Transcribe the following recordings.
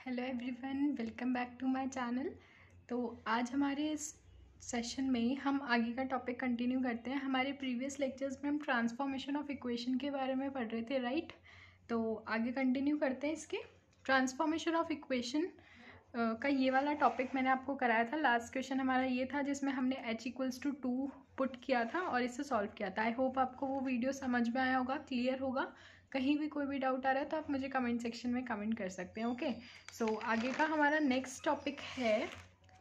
Hello everyone welcome back to my channel तो आज हमारे इस सेशन में हम आगे का टॉपिक कंटिन्यू करते हैं। हमारे प्रीवियस लेक्चर्स में हम ट्रांसफॉर्मेशन ऑफ़ इक्वेशन के बारे में पढ़ रहे थे राइट तो आगे कंटिन्यू करते हैं इसके। ट्रांसफॉर्मेशन ऑफ़ इक्वेशन का ये वाला टॉपिक मैंने आपको कराया था। लास्ट क्वेश्चन हमारा ये था जिसमें हमने H equals to two put किया था और इसे सॉल्व किया था। आई होप आपको वो वीडियो समझ में आया होगा क्लियर होगा। कहीं भी कोई भी डाउट आ रहा है तो आप मुझे कमेंट सेक्शन में कमेंट कर सकते हैं ओके सो so, आगे का हमारा नेक्स्ट टॉपिक है।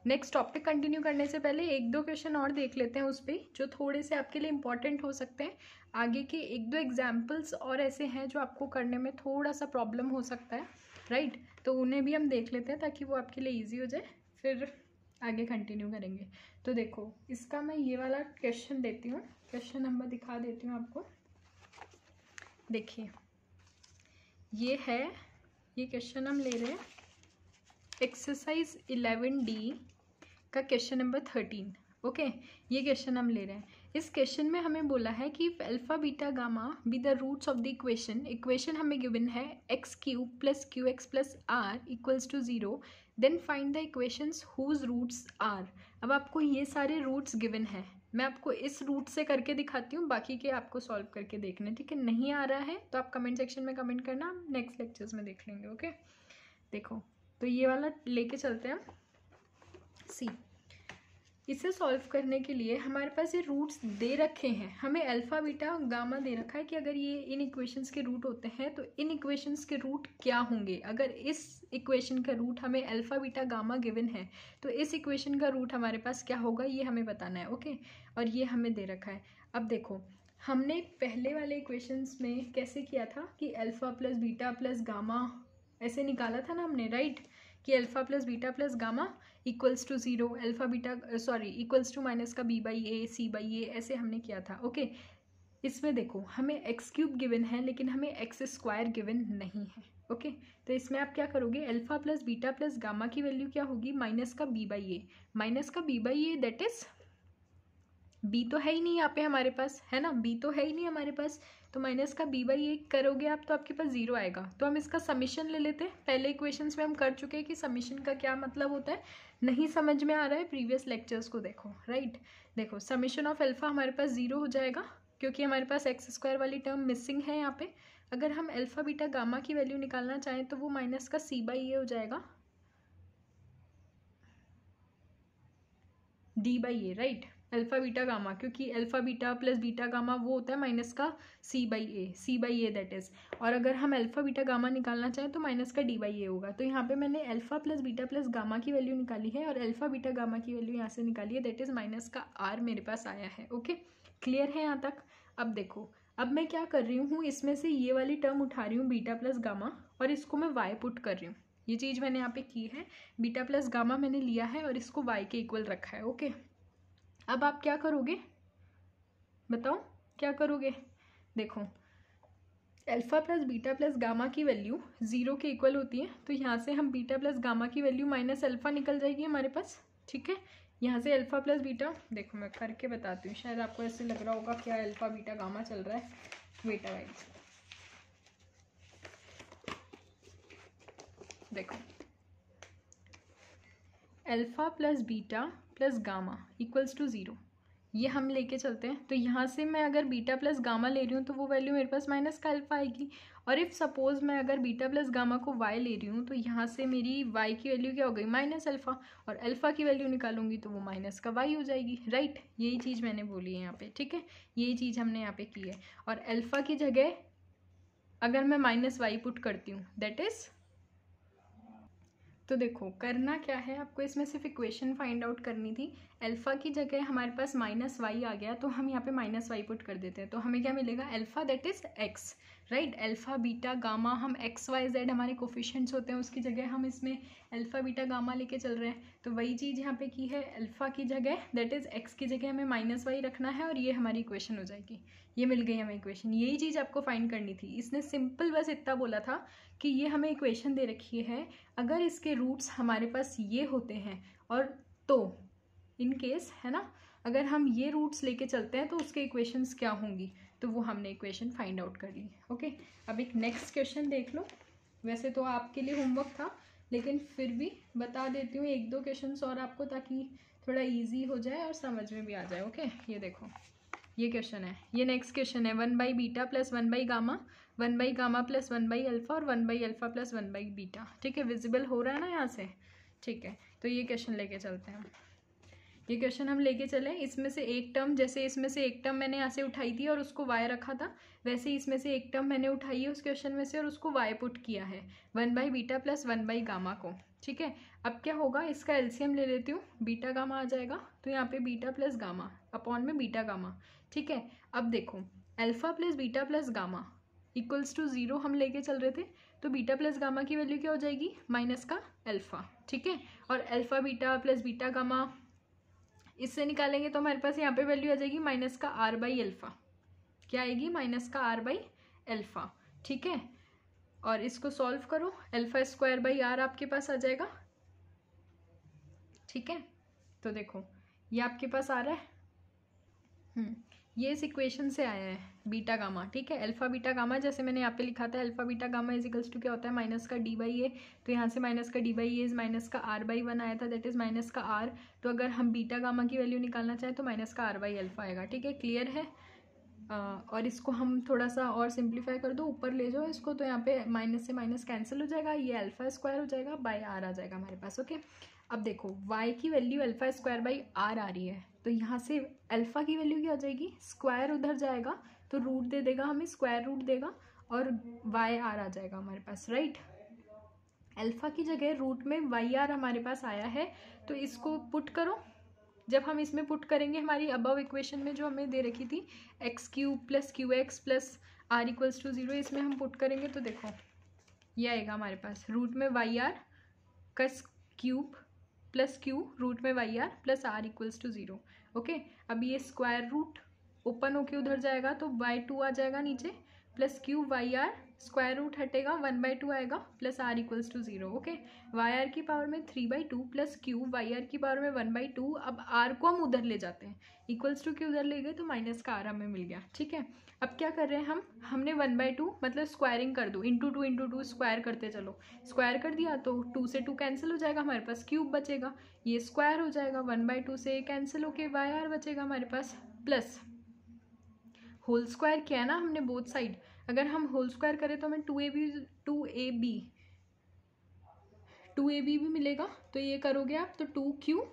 नेक्स्ट टॉपिक कंटिन्यू करने से पहले एक दो क्वेश्चन और देख लेते हैं उस पर जो थोड़े से आपके लिए इंपॉर्टेंट हो सकते हैं। आगे के एक दो एग्जाम्पल्स और ऐसे हैं जो आपको करने में थोड़ा सा प्रॉब्लम हो सकता है राइट right? तो उन्हें भी हम देख लेते हैं ताकि वो आपके लिए ईजी हो जाए फिर आगे कंटिन्यू करेंगे। तो देखो इसका मैं ये वाला क्वेश्चन देती हूँ। क्वेश्चन नंबर दिखा देती हूँ आपको। देखिए, ये है, ये क्वेश्चन हम ले रहे हैं। एक्सरसाइज इलेवन डी का क्वेश्चन नंबर थर्टीन ओके ये क्वेश्चन हम ले रहे हैं। इस क्वेश्चन में हमें बोला है कि alpha beta gamma be the roots of the equation equation हमें गिवन है X Q plus Q X plus R equals to zero then find the equations whose roots are अब आपको ये सारे रूट्स गिवन है। मैं आपको इस रूट से करके दिखाती हूँ, बाकी के आपको सॉल्व करके देखने। ठीक है? नहीं आ रहा है तो आप कमेंट सेक्शन में कमेंट करना नेक्स्ट लेक्चर्स में देख लेंगे ओके देखो तो ये वाला लेके चलते हैं सी इसे सॉल्व करने के लिए हमारे पास ये रूट्स दे रखे हैं। हमें अल्फ़ा बीटा गामा दे रखा है कि अगर ये इन इक्वेशंस के रूट होते हैं तो इन इक्वेशंस के रूट क्या होंगे? अगर इस इक्वेशन का रूट हमें अल्फ़ा बीटा गामा गिवन है तो इस इक्वेशन का रूट हमारे पास क्या होगा? ये हमें बताना है ओके और ये हमें दे रखा है। अब देखो, हमने पहले वाले इक्वेशंस में कैसे किया था कि alpha plus beta plus gamma ऐसे निकाला था ना हमने राइट कि alpha plus beta plus gamma equals to zero alpha beta sorry equals to minus का B by A C by A ऐसे हमने किया था ओके okay, इसमें देखो हमें एक्स क्यूब गिवन है लेकिन हमें एक्स स्क्वायर गिवन नहीं है ओके तो इसमें आप क्या करोगे? Alpha plus beta plus gamma की वैल्यू क्या होगी? माइनस का बी बाई ए माइनस का B by A that is B तो है ही नहीं यहाँ पे हमारे पास है ना? बी तो है ही नहीं हमारे पास तो माइनस का बी बाई एक करोगे आप तो आपके पास ज़ीरो आएगा। तो हम इसका समीशन ले लेते हैं। पहले इक्वेशंस में हम कर चुके हैं कि समीशन का क्या मतलब होता है। नहीं समझ में आ रहा है प्रीवियस लेक्चर्स को देखो राइट देखो समीशन ऑफ़ एल्फा हमारे पास ज़ीरो हो जाएगा, क्योंकि हमारे पास एक्स स्क्वायर वाली टर्म मिसिंग है यहाँ पे। अगर हम एल्फा बीटा गामा की वैल्यू निकालना चाहें तो वो माइनस का सी बाई ए हो जाएगा। D by A right alpha beta gamma क्योंकि alpha beta plus beta gamma वो होता है माइनस का C by A C by A that is और अगर हम अल्फ़ा बीटा गामा निकालना चाहें तो माइनस का डी बाई ए होगा। तो यहाँ पे मैंने alpha plus beta plus gamma की वैल्यू निकाली है और अल्फ़ा बीटा गामा की वैल्यू यहाँ से निकाली है दैट इज़ माइनस का आर मेरे पास आया है ओके क्लियर है यहाँ तक? अब देखो, अब मैं क्या कर रही हूँ, इसमें से ये वाली टर्म उठा रही हूँ बीटा प्लस गामा और इसको मैं वाई पुट कर रही हूँ। ये चीज़ मैंने यहाँ पे की है बीटा प्लस गामा मैंने लिया है और इसको वाई के इक्वल रखा है ओके अब आप क्या करोगे? बताओ, क्या करोगे? देखो alpha plus beta plus gamma की वैल्यू ज़ीरो के इक्वल होती है तो यहाँ से हम बीटा प्लस गामा की वैल्यू माइनस अल्फ़ा निकल जाएगी हमारे पास, ठीक है? यहाँ से अल्फ़ा प्लस बीटा देखो मैं करके बताती हूँ, शायद आपको ऐसे लग रहा होगा क्या अल्फ़ा बीटा गामा चल रहा है। बेटा वाइज देखो alpha plus beta plus gamma equals to zero ये हम लेके चलते हैं। तो यहाँ से मैं अगर बीटा प्लस गामा ले रही हूँ तो वो वैल्यू मेरे पास माइनस का अल्फ़ा आएगी। और इफ़ सपोज़ मैं अगर बीटा प्लस गामा को वाई ले रही हूँ तो यहाँ से मेरी वाई की वैल्यू क्या हो गई? माइनस अल्फ़ा और अल्फ़ा की वैल्यू निकालूँगी तो वो माइनस का वाई हो जाएगी। राइट यही चीज़ मैंने बोली है यहाँ पे, ठीक है? यही चीज़ हमने यहाँ पे की है। और अल्फ़ा की जगह अगर मैं माइनस वाई पुट करती हूँ दैट इज़ तो देखो, करना क्या है? आपको इसमें सिर्फ़ इक्वेशन फाइंड आउट करनी थी। अल्फ़ा की जगह हमारे पास माइनस वाई आ गया तो हम यहाँ पे माइनस वाई पुट कर देते हैं। तो हमें क्या मिलेगा? Alpha that is X right alpha beta gamma हम एक्स वाई जेड हमारे कोफिशेंट्स होते हैं, उसकी जगह हम इसमें अल्फ़ा बीटा गामा लेके चल रहे हैं। तो वही चीज़ यहाँ पे की है अल्फ़ा की जगह दैट इज़ एक्स की जगह हमें माइनस वाई रखना है और ये हमारी इक्वेशन हो जाएगी। ये मिल गई हमें इक्वेशन यही चीज़ आपको फाइंड करनी थी। इसने सिंपल बस इतना बोला था कि ये हमें इक्वेशन दे रखी है, अगर इसके रूट्स हमारे पास ये होते हैं, और तो इन केस है ना? अगर हम ये रूट्स लेके चलते हैं तो उसके इक्वेशंस क्या होंगी? तो वो हमने इक्वेशन फाइंड आउट कर ली। ओके अब एक नेक्स्ट क्वेश्चन देख लो। वैसे तो आपके लिए होमवर्क था, लेकिन फिर भी बता देती हूँ, एक दो क्वेश्चन और आपको ताकि थोड़ा ईजी हो जाए और समझ में भी आ जाए। ओके ये देखो। ये क्वेश्चन है। ये नेक्स्ट क्वेश्चन है। One by beta plus one by gamma one by gamma plus one by alpha और one by alpha plus one by beta ठीक है? विजिबल हो रहा है ना यहाँ से? ठीक है। तो ये क्वेश्चन लेके चलते हैं। ये क्वेश्चन हम लेके चले। इसमें से एक टर्म, जैसे इसमें से एक टर्म मैंने यहाँ से उठाई थी और उसको वाई रखा था, वैसे इसमें से एक टर्म मैंने उठाई है उस क्वेश्चन में से और उसको वाई पुट किया है, one by beta plus one by gamma को। ठीक है? अब क्या होगा? इसका एलसीएम ले लेती हूँ, बीटा गामा आ जाएगा तो यहाँ पे बीटा प्लस गामा, अपॉन में बीटा गामा। ठीक है? अब देखो, alpha plus beta plus gamma equals to zero हम लेके चल रहे थे तो बीटा प्लस गामा की वैल्यू क्या हो जाएगी? माइनस का अल्फ़ा। ठीक है? और alpha, beta plus beta gamma इससे निकालेंगे तो हमारे पास यहाँ पे वैल्यू आ जाएगी माइनस का आर बाई एल्फ़ा क्या आएगी? माइनस का आर बाई एल्फ़ा ठीक है? और इसको सॉल्व करो। एल्फ़ा स्क्वायर बाई आर आपके पास आ जाएगा। ठीक है? तो देखो ये आपके पास आ रहा है। हम्म, ये इस इक्वेशन से आया है। बीटा गामा ठीक है? अल्फ़ा बीटा गामा जैसे मैंने यहाँ पे लिखा था alpha beta gamma equals to क्या होता है? माइनस का डी बाई ए तो यहाँ से माइनस का D by A is minus का आर बाई वन आया था दैट इज़ माइनस का आर तो अगर हम बीटा गामा की वैल्यू निकालना चाहें तो माइनस का आर बाई अल्फ़ा आएगा ठीक है? क्लियर है? आ, और इसको हम थोड़ा सा और सिंप्लीफाई कर दो ऊपर ले जाओ इसको तो यहाँ पे माइनस से माइनस कैंसिल हो जाएगा ये अल्फ़ा स्क्वायर हो जाएगा बाई आर आ जाएगा हमारे पास ओके अब देखो y की value alpha square by R आ रही है तो यहाँ से अल्फ़ा की वैल्यू क्या हो जाएगी? स्क्वायर उधर जाएगा तो रूट दे देगा हमें स्क्वायर रूट देगा और वाई आर आ जाएगा हमारे पास राइट अल्फ़ा की जगह रूट में वाई आर हमारे पास आया है तो इसको पुट करो। जब हम इसमें पुट करेंगे, हमारी अबव इक्वेशन में जो हमें दे रखी थी x cube plus q x plus r equals to zero इसमें हम पुट करेंगे तो देखो, ये आएगा हमारे पास। रूट में वाई आर कस क्यूब प्लस क्यू रूट में y r plus r equals to zero okay अब ये स्क्वायर रूट ओपन होके उधर जाएगा तो बाई टू आ जाएगा नीचे plus q y r square root हटेगा वन बाई टू आएगा plus r equals to zero okay y r की पावर में three by two plus q y r की पावर में वन बाई टू अब आर को हम उधर ले जाते हैं। इक्वल्स टू क्यू उधर ले गए? तो माइनस का आर हमें मिल गया, ठीक है? अब क्या कर रहे हैं हम? हमने वन बाई टू मतलब स्क्वायरिंग कर दो into two into two square करते चलो। स्क्वायर कर दिया तो टू से टू कैंसिल हो जाएगा, हमारे पास क्यूब बचेगा, ये स्क्वायर हो जाएगा वन बाई टू से कैंसिल होके वाई आर बचेगा हमारे पास प्लस होल स्क्वायर किया है ना हमने बोथ साइड अगर हम होल स्क्वायर करें तो हमें two a b two a b two a b भी मिलेगा तो ये करोगे आप तो टू क्यू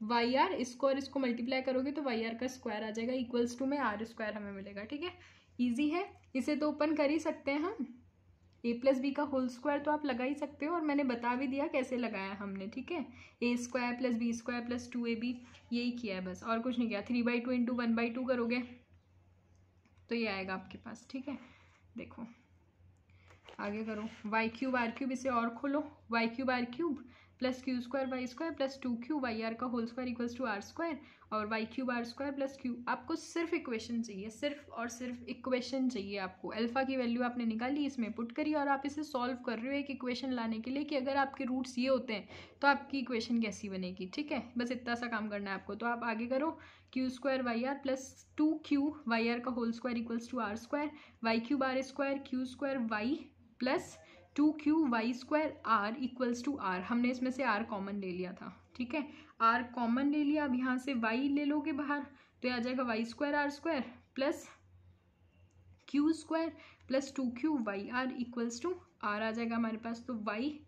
वाई आर इसको और इसको मल्टीप्लाई करोगे तो वाई आर का स्क्वायर आ जाएगा इक्वल्स टू में आर स्क्वायर हमें मिलेगा, ठीक है? ईजी है? इसे तो ओपन कर ही सकते हैं हम। ए प्लस बी का होल स्क्वायर तो आप लगा ही सकते हो, और मैंने बता भी दिया कैसे लगाया हमने, ठीक है? A square plus b square plus two a b यही किया है बस, और कुछ नहीं किया। Three by two into one by two करोगे। तो ये आएगा आपके पास, ठीक है? देखो, आगे करो। वाई क्यूब आर क्यूब इसे और खोलो। Y cube r cube plus q square y square plus two q y r का whole square equals to r square और y cube r square plus q आपको सिर्फ़ इक्वेशन चाहिए, सिर्फ़ और सिर्फ़ इक्वेशन चाहिए आपको। अल्फ़ा की वैल्यू आपने निकाली इसमें पुट करी और आप इसे सॉल्व कर रहे हो एक इक्वेशन लाने के लिए कि अगर आपके रूट्स ये होते हैं तो आपकी इक्वेशन कैसी बनेगी, ठीक है? बस इतना सा काम करना है आपको। तो आप आगे करो। Q square y r plus two q y r का whole square equals to r square y cube r square q square y plus two q y square r equals to r हमने इसमें से are common ले लिया था, ठीक है? Are common ले लिया, अब यहाँ से वाई ले लोगे बाहर तो आ जाएगा y square r square plus q square plus two q y r equals to r आ जाएगा हमारे पास तो वाई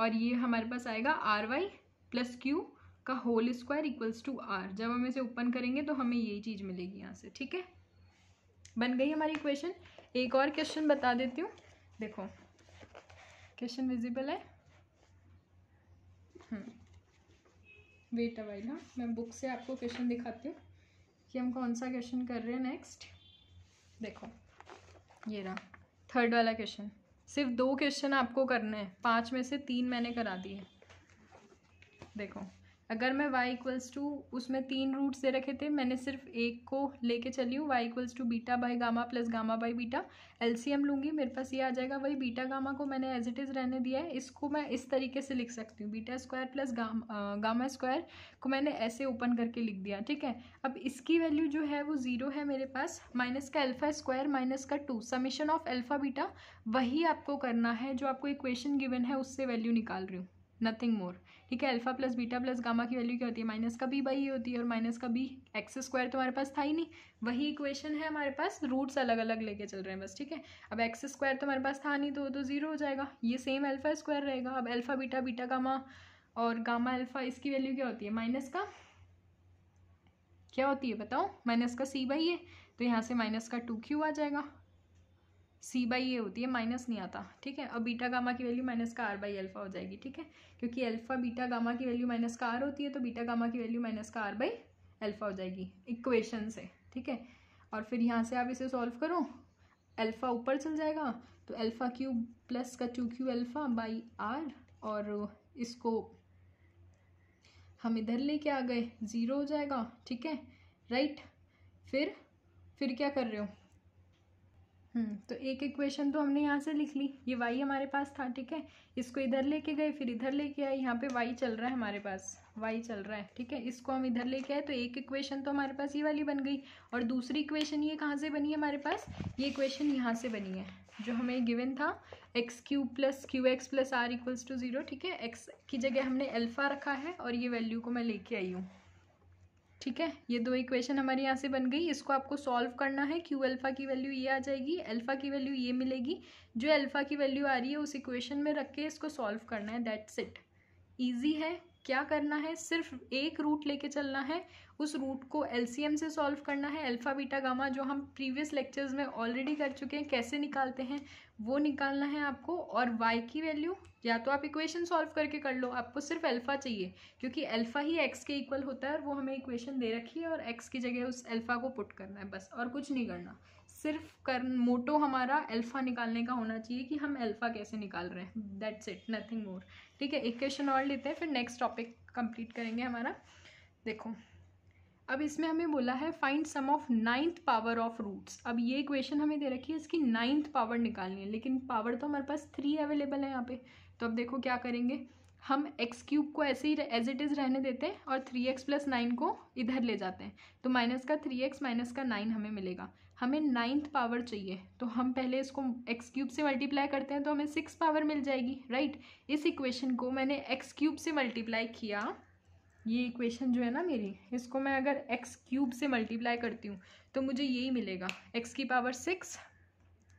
और ये हमारे पास आएगा आर वाई प्लस क्यू का whole square equals to r जब हम इसे ओपन करेंगे तो हमें यही चीज़ मिलेगी यहाँ से, ठीक है? बन गई हमारी क्वेश्चन एक और क्वेश्चन बता देती हूँ। देखो क्वेश्चन विजिबल है? वेट हम्म। अवाइल हाँ। मैं बुक से आपको क्वेश्चन दिखाती हूँ कि हम कौन सा क्वेश्चन कर रहे हैं नेक्स्ट देखो, ये रहा। थर्ड वाला क्वेश्चन सिर्फ़ दो क्वेश्चन आपको करने हैं। पाँच में से तीन मैंने करा दिए। देखो अगर मैं y इक्वल्स टू उसमें तीन रूट्स दे रखे थे, मैंने सिर्फ़ एक को लेके चली हूँ, y equals to beta by gamma plus gamma by beta LCM लूँगी, मेरे पास ये आ जाएगा, वही बीटा गामा को मैंने एज इट इज़ रहने दिया है, इसको मैं इस तरीके से लिख सकती हूँ beta square plus gamma gamma square को मैंने ऐसे ओपन करके लिख दिया, ठीक है? अब इसकी वैल्यू जो है वो ज़ीरो है मेरे पास माइनस का एल्फा स्क्वायर माइनस का two summation of alpha beta वही आपको करना है, जो आपको इक्वेशन गिवन है, उससे वैल्यू निकाल रही हूँ नथिंग मोर ठीक है alpha plus beta plus gamma की वैल्यू क्या होती है? माइनस का बी बाई होती है और माइनस का बी एक्स स्क्वायर तो हमारे पास था ही नहीं। वही इक्वेशन है हमारे पास रूट्स अलग अलग लेके चल रहे हैं बस, ठीक है? अब एक्स स्क्वायर तो हमारे पास था नहीं तो वो तो ज़ीरो हो जाएगा। ये सेम अल्फ़ा स्क्वायर रहेगा। अब अल्फ़ा बीटा बीटा गामा और गामा अल्फ़ा इसकी वैल्यू क्या होती है? माइनस का? क्या होती है बताओ? माइनस का सी बाई है। तो यहाँ से माइनस का टू क्यू आ जाएगा। सी बाई ए होती है माइनस नहीं आता, ठीक है? और बीटा गामा की वैल्यू माइनस का आर बाई अल्फ़ा हो जाएगी, ठीक है? क्योंकि अल्फ़ा बीटा गामा की वैल्यू माइनस का आर होती है तो बीटा गामा की वैल्यू माइनस का आर बाई अल्फ़ा हो जाएगी इक्वेशन से, ठीक है? और फिर यहाँ से आप इसे सॉल्व करो अल्फ़ा ऊपर चल जाएगा तो अल्फ़ा क्यूब प्लस का two q alpha by r और इसको हम इधर लेके आ गए ज़ीरो हो जाएगा, ठीक है? राइट फिर फिर क्या कर रहे हो? तो एक इक्वेशन तो हमने यहाँ से लिख ली। ये वाई हमारे पास था, ठीक है? इसको इधर लेके गए, फिर इधर लेके आए। यहाँ पे वाई चल रहा है हमारे पास। वाई चल रहा है, ठीक है? इसको हम इधर लेके आए तो एक इक्वेशन तो हमारे पास ये वाली बन गई। और दूसरी इक्वेशन ये कहाँ से बनी है हमारे पास? ये इक्वेशन यहाँ से बनी है, जो हमें गिवन था। X q plus q x plus r equals to zero ठीक है? एक्स की जगह हमने अल्फ़ा रखा है, और ये वैल्यू को मैं लेके आई हूँ। ठीक है? ये दो इक्वेशन हमारे यहाँ से बन गई। इसको आपको सॉल्व करना है। क्यू अल्फ़ा की वैल्यू ये आ जाएगी। अल्फ़ा की वैल्यू ये मिलेगी। जो अल्फ़ा की वैल्यू आ रही है, उस इक्वेशन में रख के इसको सॉल्व करना है। दैट्स इट ईजी है? क्या करना है? सिर्फ़ एक रूट लेके चलना है। उस रूट को एलसीएम से सॉल्व करना है। अल्फ़ा बीटा गामा जो हम प्रीवियस लेक्चर्स में ऑलरेडी कर चुके हैं, कैसे निकालते हैं, वो निकालना है आपको। और वाई की वैल्यू या तो आप इक्वेशन सॉल्व करके कर लो। आपको सिर्फ़ अल्फ़ा चाहिए, क्योंकि अल्फ़ा ही एक्स के इक्वल होता है और वो हमें इक्वेशन दे रखी है और एक्स की जगह उस अल्फ़ा को पुट करना है, बस। और कुछ नहीं करना। सिर्फ़ कर, मोटो हमारा अल्फ़ा निकालने का होना चाहिए कि हम अल्फ़ा कैसे निकाल रहे हैं। दैट्स इट नथिंग मोर ठीक है एक क्वेश्चन और लेते हैं, फिर नेक्स्ट टॉपिक कंप्लीट करेंगे हमारा। देखो, अब इसमें हमें बोला है find sum of ninth power of roots अब ये क्वेश्चन हमें दे रखी है, इसकी नाइन्थ पावर निकालनी है, लेकिन पावर तो हमारे पास थ्री अवेलेबल है यहाँ पे। तो अब देखो क्या करेंगे। हम एक्स क्यूब को ऐसे ही एज इट इज़ रहने देते हैं और थ्री एक्स प्लस नाइन को इधर ले जाते हैं। तो माइनस का थ्री एक्स माइनस का नाइन हमें मिलेगा। हमें नाइन्थ पावर चाहिए। तो हम पहले इसको एक्स क्यूब से मल्टीप्लाई करते हैं तो हमें सिक्स पावर मिल जाएगी राइट इस इक्वेशन को मैंने एक्स क्यूब से मल्टीप्लाई किया। ये इक्वेशन जो है ना मेरी, इसको मैं अगर एक्स क्यूब से मल्टीप्लाई करती हूँ तो मुझे यही मिलेगा। एक्स की पावर सिक्स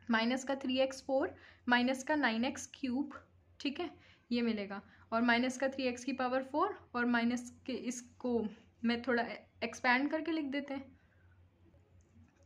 माइनस का थ्री एक्स फोर माइनस का नाइन एक्स क्यूब ठीक है? ये मिलेगा। और माइनस का थ्री एक्स की पावर फोर और माइनस के इसको मैं थोड़ा एक्सपैंड करके लिख देते हैं।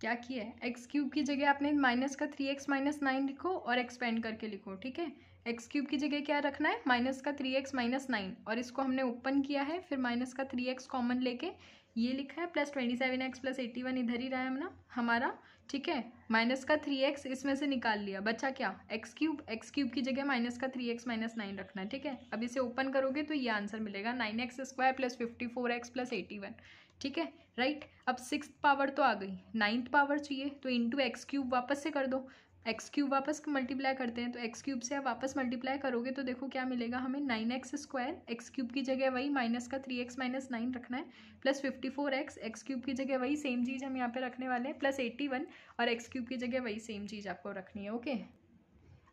क्या किया है? एक्स क्यूब की जगह आपने माइनस का थ्री एक्स माइनस नाइन लिखो और एक्सपेंड करके लिखो, ठीक है? एक्स क्यूब की जगह क्या रखना है? माइनस का थ्री एक्स माइनस नाइन और इसको हमने ओपन किया है, फिर माइनस का थ्री एक्स कॉमन लेके ये लिखा है plus twenty seven x plus eighty one इधर ही रहा है ना हमारा ठीक है? माइनस का थ्री एक्स इसमें से निकाल लिया। बच्चा क्या? एक्स क्यूब एक्स क्यूब की जगह माइनस का थ्री एक्स माइनस नाइन रखना ठीक है? अब इसे ओपन करोगे तो ये आंसर मिलेगा। Nine x square plus fifty four x plus eighty one ठीक है? राइट अब सिक्स पावर तो आ गई। नाइन्थ पावर चाहिए तो इंटू एक्स क्यूब वापस से कर दो। एक्स क्यूब वापस मल्टीप्लाई करते हैं तो एक्स क्यूब से आप वापस मल्टीप्लाई करोगे तो देखो क्या मिलेगा हमें nine x square, x cube की जगह वही माइनस का थ्री एक्स माइनस नाइन रखना है, plus fifty four x x cube की जगह वही सेम चीज़ हम यहाँ पे रखने वाले हैं, प्लस एट्टी वन और एक्स क्यूब की जगह वही सेम चीज़ आपको रखनी है, ओके?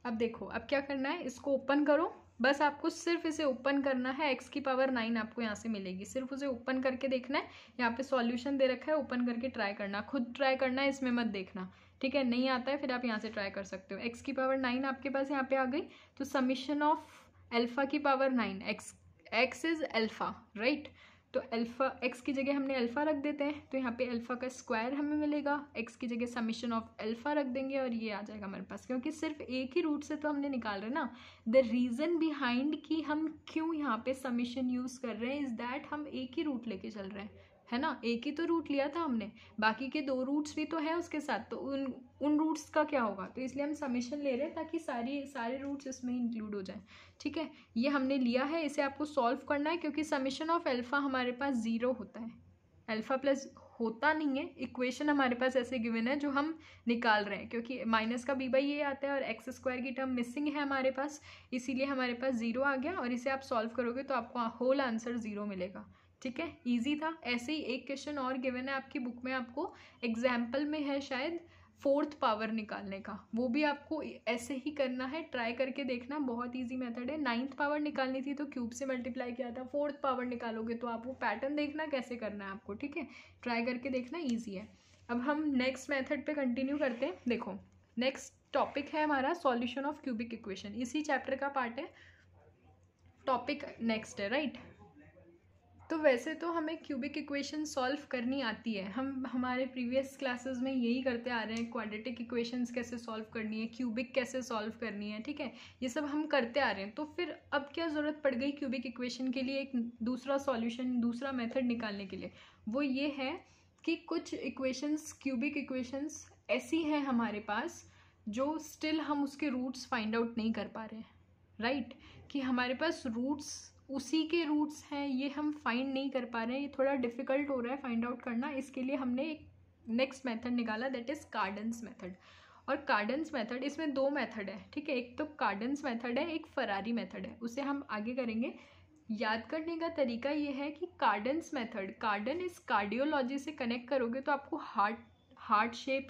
अब देखो, अब क्या करना है, इसको ओपन करो, बस आपको सिर्फ़ इसे ओपन करना है, एक्स की पावर नाइन आपको यहाँ से मिलेगी, सिर्फ़ उसे ओपन करके देखना है, यहाँ पे सॉल्यूशन दे रखा है, ओपन करके ट्राई करना, खुद ट्राई करना है, इसमें मत देखना। ठीक है, नहीं आता है, फिर आप यहाँ से ट्राई कर सकते हो। एक्स की पावर नाइन आपके पास यहाँ पे आ गई तो समीशन ऑफ़ एल्फा की power nine x x is alpha right तो अल्फ़ा एक्स की जगह हमने अल्फ़ा रख देते हैं तो यहाँ पे अल्फ़ा का स्क्वायर हमें मिलेगा। एक्स की जगह समीशन ऑफ़ अल्फ़ा रख देंगे और ये आ जाएगा हमारे पास, क्योंकि सिर्फ़ एक ही रूट से तो हमने निकाल रहे ना। द रीज़न बिहाइंड कि हम क्यों यहाँ पे समीशन यूज़ कर रहे हैं इज़ दैट हम एक ही रूट लेके चल रहे हैं। है ना? एक ही तो रूट लिया था हमने। बाकी के दो रूट्स भी तो है उसके साथ। तो उन उन रूट्स का क्या होगा? तो इसलिए हम समीशन ले रहे हैं ताकि सारी, सारे रूट्स इसमें इंक्लूड हो जाए। ठीक है? ये हमने लिया है। इसे आपको सॉल्व करना है क्योंकि समीशन ऑफ़ एल्फ़ा हमारे पास ज़ीरो होता है। अल्फ़ा प्लस होता नहीं है। इक्वेशन हमारे पास ऐसे गिवन है जो हम निकाल रहे हैं। क्योंकि माइनस का बी बाई ये आता है और एक्स स्क्वायर की टर्म मिसिंग है हमारे पास। इसीलिए हमारे पास ज़ीरो आ गया और इसे आप सॉल्व करोगे तो आपको होल आंसर ज़ीरो मिलेगा। ठीक है? इजी था। ऐसे ही एक क्वेश्चन और गिवन है आपकी बुक में। आपको एग्ज़ाम्पल में है शायद फोर्थ पावर निकालने का। वो भी आपको ऐसे ही करना है। ट्राई करके देखना। बहुत इजी मेथड है। नाइन्थ पावर निकालनी थी तो क्यूब से मल्टीप्लाई किया था। फोर्थ पावर निकालोगे तो आप वो पैटर्न देखना कैसे करना है आपको, ठीक है? ट्राई करके देखना। ईजी है। अब हम नेक्स्ट मेथड पे कंटिन्यू करते हैं। देखो नेक्स्ट टॉपिक है हमारा सॉल्यूशन ऑफ़ क्यूबिक इक्वेशन इसी चैप्टर का पार्ट है। टॉपिक नेक्स्ट है राइट तो वैसे तो हमें क्यूबिक इक्वेशन सॉल्व करनी आती है। हम, हमारे प्रीवियस क्लासेस में यही करते आ रहे हैं क्वाड्रेटिक इक्वेशंस कैसे सॉल्व करनी है क्यूबिक कैसे सॉल्व करनी है, ठीक है? ये सब हम करते आ रहे हैं। तो फिर अब क्या ज़रूरत पड़ गई क्यूबिक इक्वेशन के लिए एक दूसरा सॉल्यूशन दूसरा मेथड निकालने के लिए? वो ये है कि कुछ इक्वेशंस क्यूबिक इक्वेशंस ऐसी हैं हमारे पास जो स्टिल हम उसके रूट्स फाइंड आउट नहीं कर पा रहे हैं राइट right? कि हमारे पास रूट्स उसी के रूट्स हैं, ये हम फाइंड नहीं कर पा रहे हैं, ये थोड़ा डिफ़िकल्ट हो रहा है फाइंड आउट करना। इसके लिए हमने एक नेक्स्ट मेथड निकाला दैट इज़ कार्डन्स मेथड और कार्डन्स मेथड इसमें दो मेथड है, ठीक है? एक तो कार्डन्स मेथड है, एक फरारी मेथड है। उसे हम आगे करेंगे। याद करने का तरीका ये है कि कार्डन्स मेथड कार्डन इस कार्डियोलॉजी से कनेक्ट करोगे तो आपको हार्ट हार्ट शेप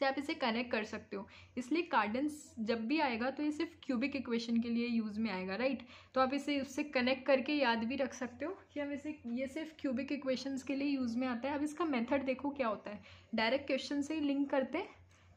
से आप इसे कनेक्ट कर सकते हो। इसलिए कार्डन्स जब भी आएगा तो ये सिर्फ़ क्यूबिक इक्वेशन के लिए यूज़ में आएगा राइट तो आप इसे, उससे कनेक्ट करके याद भी रख सकते हो कि हम इसे, ये सिर्फ़ क्यूबिक इक्वेशंस के लिए यूज़ में आता है। अब इसका मेथड देखो क्या होता है। डायरेक्ट क्वेश्चन से ही लिंक करते हैं,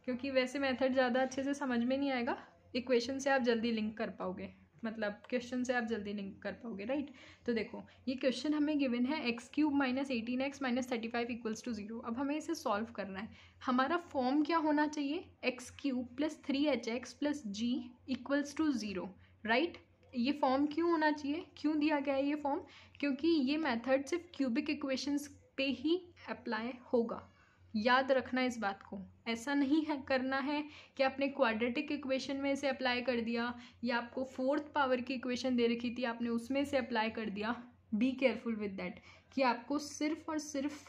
क्योंकि वैसे मेथड ज़्यादा अच्छे से समझ में नहीं आएगा। इक्वेशन से आप जल्दी लिंक कर पाओगे। मतलब क्वेश्चन से आप जल्दी लिंक कर पाओगे राइट तो देखो, ये क्वेश्चन हमें गिवन है x cube minus eighteen x minus thirty five equals to zero अब हमें इसे सॉल्व करना है। हमारा फॉर्म क्या होना चाहिए? X cube plus three h x plus g equals to zero right ये फॉर्म क्यों होना चाहिए? क्यों दिया गया है ये फॉर्म क्योंकि ये मेथड सिर्फ़ क्यूबिक इक्वेशंस पे ही अप्लाई होगा। याद रखना इस बात को। ऐसा नहीं है, करना है कि आपने क्वाड्रेटिक इक्वेशन में इसे अप्लाई कर दिया या आपको फोर्थ पावर की इक्वेशन दे रखी थी, आपने उसमें से अप्लाई कर दिया। बी केयरफुल विद दैट कि आपको सिर्फ़ और सिर्फ़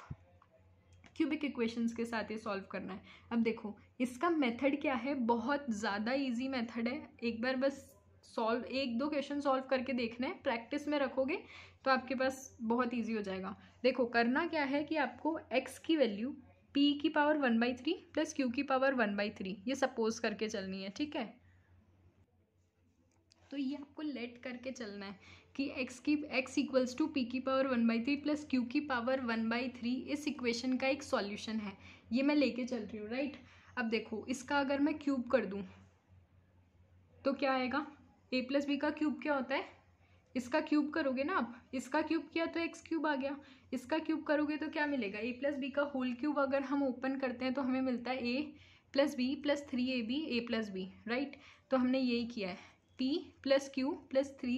क्यूबिक इक्वेशंस के साथ ये सॉल्व करना है। अब देखो, इसका मेथड क्या है? बहुत ज़्यादा इजी मेथड है। एक बार बस सॉल्व एक दो क्वेश्चन सॉल्व करके देखना है। प्रैक्टिस में रखोगे तो आपके पास बहुत ईजी हो जाएगा। देखो, करना क्या है कि आपको एक्स की वैल्यू पी की power one by three plus q की पावर वन बाई थ्री ये सपोज़ करके चलनी है, ठीक है? तो ये आपको लेट करके चलना है कि x की, x इक्वल्स टू पी की power one by three plus q की पावर वन बाई थ्री इस इक्वेशन का एक सॉल्यूशन है। ये मैं लेके चल रही हूँ राइट अब देखो, इसका अगर मैं क्यूब कर दूँ तो क्या आएगा? ए प्लस बी का क्यूब क्या होता है? इसका क्यूब करोगे ना आप? इसका क्यूब किया तो एक्स क्यूब आ गया। इसका क्यूब करोगे तो क्या मिलेगा? ए प्लस बी का होल क्यूब अगर हम ओपन करते हैं तो हमें मिलता है a plus b plus three a b, a plus b right तो हमने यही किया है। P plus q plus three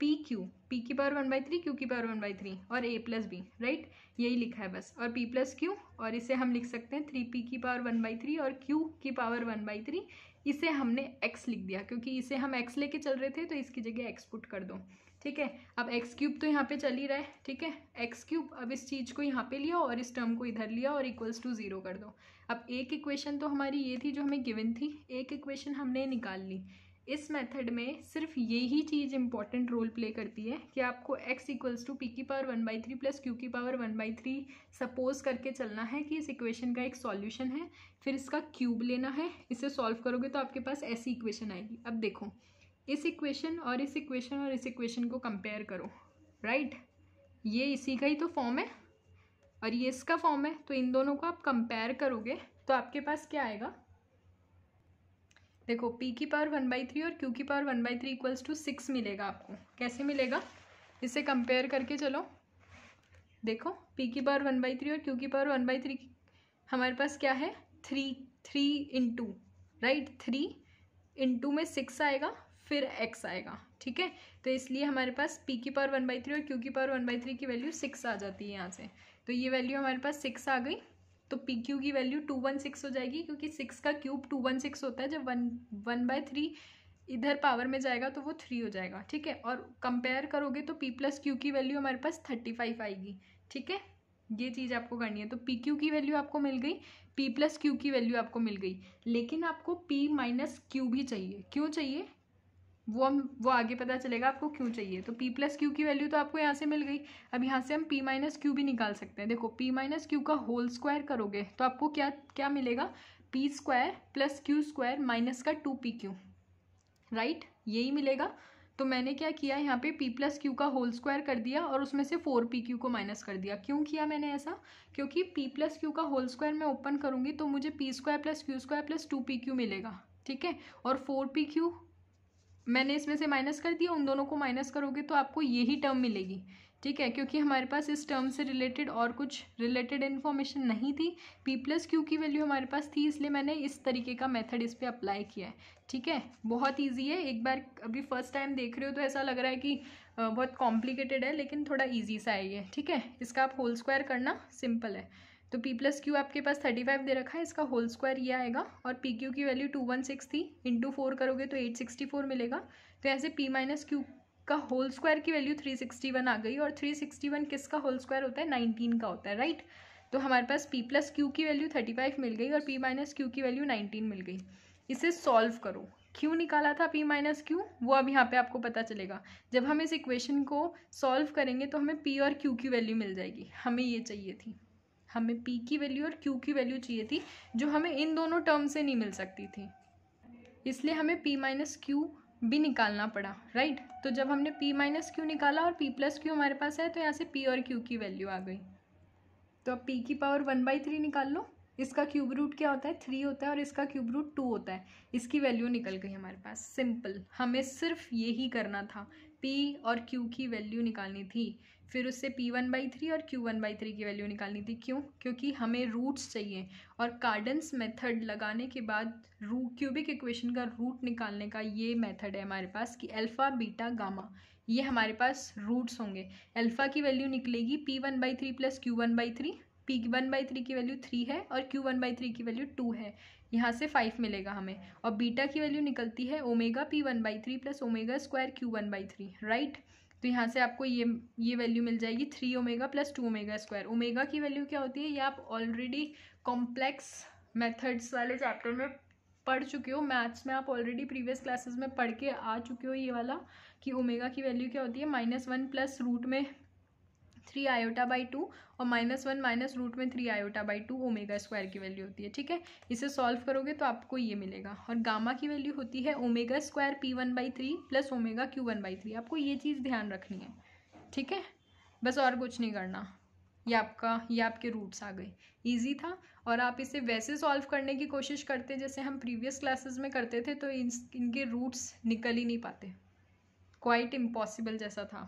p q. P की power one by three, q की पावर वन बाई थ्री और ए प्लस बी राइट यही लिखा है बस। और पी प्लस क्यू, और इसे हम लिख सकते हैं थ्री पी की पावर वन बाई थ्री और क्यू की पावर वन बाई थ्री। इसे हमने एक्स लिख दिया, क्योंकि इसे हम एक्स लेके चल रहे थे तो इसकी जगह एक्स पुट कर दो। ठीक है? अब एक्स क्यूब तो यहाँ पे चल ही रहा है, ठीक है? एक्स क्यूब अब इस चीज़ को यहाँ पे लिया और इस टर्म को इधर लिया और इक्वल्स टू ज़ीरो कर दो। अब एक इक्वेशन तो हमारी ये थी जो हमें गिवन थी, एक इक्वेशन हमने निकाल ली। इस मेथड में सिर्फ़ यही चीज़ इंपॉर्टेंट रोल प्ले करती है कि आपको x इक्वल्स टू पी की power one by three plus q की power one by three suppose करके चलना है कि इस इक्वेशन का एक सॉल्यूशन है, फिर इसका क्यूब लेना है, इसे सॉल्व करोगे तो आपके पास ऐसी इक्वेशन आएगी। अब देखो, इस इक्वेशन और इस इक्वेशन और इस इक्वेशन को कंपेयर करो राइट ये इसी का ही तो फॉर्म है और ये इसका फॉर्म है तो इन दोनों को आप कंपेयर करोगे तो आपके पास क्या आएगा? देखो, p की पावर वन बाई थ्री और q की power one by three equals to six मिलेगा आपको। कैसे मिलेगा? इसे कंपेयर करके चलो। देखो, p की पावर वन बाई थ्री और q की पावर वन बाई थ्री हमारे पास क्या है? Three three into right three into में सिक्स आएगा, फिर x आएगा, ठीक है? तो इसलिए हमारे पास p की पावर वन बाई थ्री और q की पावर वन बाई थ्री की वैल्यू सिक्स आ जाती है यहाँ से। तो ये वैल्यू हमारे पास सिक्स आ गई। तो पी क्यू की वैल्यू टू वन सिक्स हो जाएगी, क्योंकि सिक्स का क्यूब टू वन सिक्स होता है, जब वन वन बाय थ्री इधर पावर में जाएगा तो वो थ्री हो जाएगा, ठीक है? और कंपेयर करोगे तो पी प्लस क्यू की वैल्यू हमारे पास थर्टी फाइव आएगी, ठीक है? ये चीज़ आपको करनी है। तो पी क्यू की वैल्यू आपको मिल गई पी प्लस क्यू की वैल्यू आपको मिल गई, लेकिन आपको पी माइनस क्यू भी चाहिए। क्यों चाहिए? वो हम, वो आगे पता चलेगा आपको क्यों चाहिए। तो पी प्लस क्यू की वैल्यू तो आपको यहाँ से मिल गई। अब यहाँ से हम पी माइनस क्यू भी निकाल सकते हैं। देखो पी माइनस क्यू का होल स्क्वायर करोगे तो आपको क्या क्या मिलेगा? P square plus q square minus का टू पी क्यू राइट यही मिलेगा। तो मैंने क्या किया, यहाँ पे p प्लस क्यू का होल स्क्वायर कर दिया और उसमें से फोर पी क्यू को माइनस कर दिया। क्यों किया मैंने ऐसा? क्योंकि p प्लस क्यू का होल स्क्वायर मैं ओपन करूँगी तो मुझे p square plus q square plus two p q मिलेगा, ठीक है? और फोर पी क्यू मैंने इसमें से माइनस कर दिया, उन दोनों को माइनस करोगे तो आपको यही टर्म मिलेगी। ठीक है? क्योंकि हमारे पास इस टर्म से रिलेटेड और कुछ रिलेटेड इन्फॉर्मेशन नहीं थी। पी प्लस क्यू की वैल्यू हमारे पास थी, इसलिए मैंने इस तरीके का मेथड इस पर अप्लाई किया है। ठीक है? बहुत ईजी है। एक बार अभी फ़र्स्ट टाइम देख रहे हो तो ऐसा लग रहा है कि बहुत कॉम्प्लिकेटेड है, लेकिन थोड़ा ईजी सा है ये। ठीक है? इसका आप होल स्क्वायर करना सिंपल है। तो पी प्लस क्यू आपके पास थर्टी फाइव दे रखा है, इसका होल स्क्वायर ये आएगा और पी क्यू की वैल्यू टू वन सिक्स थी इंटू फोर करोगे तो एट सिक्सटी फोर मिलेगा। तो ऐसे पी माइनस क्यू का होल स्क्वायर की वैल्यू थ्री सिक्सटी वन आ गई और थ्री सिक्सटी वन किसका होल स्क्वायर होता है? नाइनटीन का होता है राइट तो हमारे पास पी प्लस क्यू की वैल्यू थर्टी फाइव मिल गई और पी माइनस क्यू की वैल्यू नाइनटीन मिल गई। इसे सॉल्व करो। क्यों निकाला था पी माइनस क्यू वो अब यहाँ पे आपको पता चलेगा। जब हम इस इक्वेशन को सॉल्व करेंगे तो हमें पी और क्यू की वैल्यू मिल जाएगी। हमें ये चाहिए थी। हमें पी की वैल्यू और क्यू की वैल्यू चाहिए थी, जो हमें इन दोनों टर्म से नहीं मिल सकती थी। इसलिए हमें पी माइनस क्यू भी निकालना पड़ा राइट तो जब हमने पी माइनस क्यू निकाला और पी प्लस क्यू हमारे पास है तो यहाँ से पी और क्यू की वैल्यू आ गई। तो अब पी की पावर वन बाई थ्री निकाल लो। इसका क्यूब रूट क्या होता है? थ्री होता है और इसका क्यूब रूट टू होता है। इसकी वैल्यू निकल गई हमारे पास। सिंपल हमें सिर्फ़ यही करना था। पी और क्यू की वैल्यू निकालनी थी। फिर उससे पी वन बाई थ्री और क्यू वन बाई थ्री की वैल्यू निकालनी थी। क्यों? क्योंकि हमें रूट्स चाहिए और कार्डन्स मेथड लगाने के बाद रू क्यूबिक इक्वेशन का रूट निकालने का ये मेथड है हमारे पास कि अल्फ़ा बीटा गामा ये हमारे पास रूट्स होंगे। अल्फ़ा की वैल्यू निकलेगी p one by three plus q one by three p one by three की वैल्यू थ्री है और क्यू वन बाई थ्री की वैल्यू टू है। यहाँ से फाइव मिलेगा हमें। और बीटा की वैल्यू निकलती है omega p one by three plus omega square q one by three right तो यहाँ से आपको ये ये वैल्यू मिल जाएगी three omega plus two omega square omega की वैल्यू क्या होती है? ये आप ऑलरेडी कॉम्प्लेक्स मेथड्स वाले चैप्टर में पढ़ चुके हो. मैथ्स में आप ऑलरेडी प्रीवियस क्लासेस में पढ़ के आ चुके हो ये वाला कि ओमेगा की वैल्यू क्या होती है? माइनस वन प्लस रूट में थ्री आयोटा बाई टू और माइनस वन माइनस रूट में three iota by two omega square की वैल्यू होती है, ठीक है? इसे सॉल्व करोगे तो आपको ये मिलेगा। और गामा की वैल्यू होती है omega square p one by three plus omega q one by three. आपको ये चीज़ ध्यान रखनी है, ठीक है? बस और कुछ नहीं करना। ये आपका, ये आपके रूट्स आ गए। ईजी था। और आप इसे वैसे सॉल्व करने की कोशिश करते जैसे हम प्रीवियस क्लासेस में करते थे तो इन इनके रूट्स निकल ही नहीं पाते। क्वाइट इम्पॉसिबल जैसा था।